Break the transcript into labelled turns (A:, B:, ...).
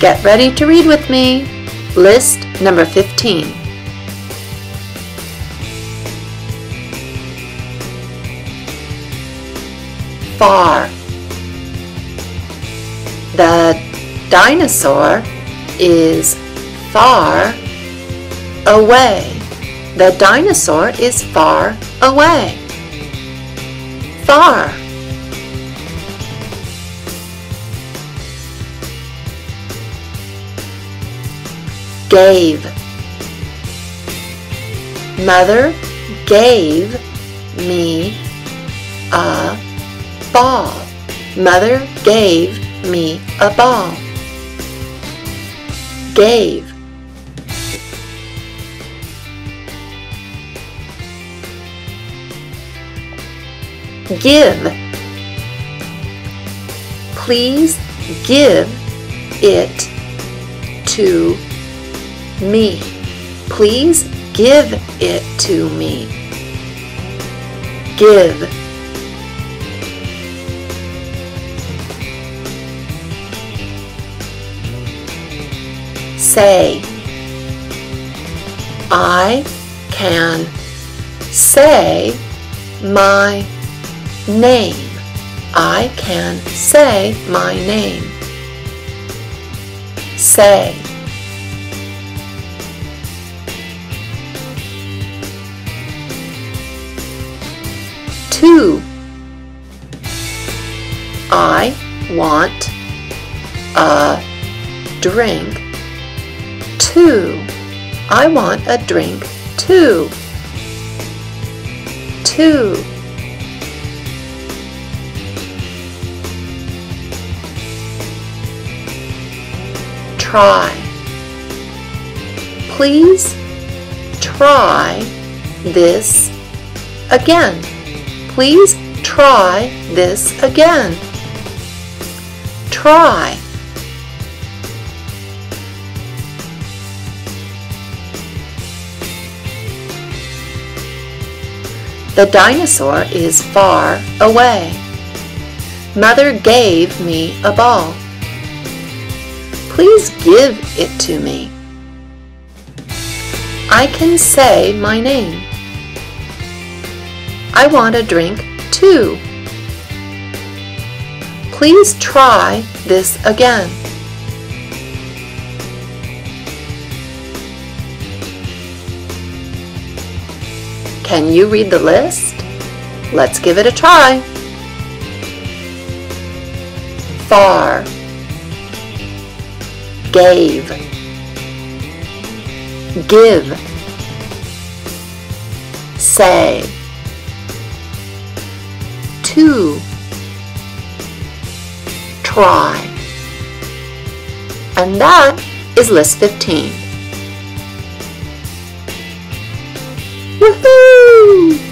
A: Get ready to read with me. List number 15. Far. The dinosaur is far away. The dinosaur is far away. Far. Gave. Mother gave me a ball. Mother gave me a ball. Gave. Give. Please give it to me. Please give it to me. Give. Say. I can say my name. I can say my name. Say. Too. I want a drink too. I want a drink too. Two. Try. Please try this again. Please try this again. Try. The dinosaur is far away. Mother gave me a ball. Please give it to me. I can say my name. I want a drink too. Please try this again. Can you read the list? Let's give it a try. Far Gave Give Say Too Try And that is list 15. Woohoo!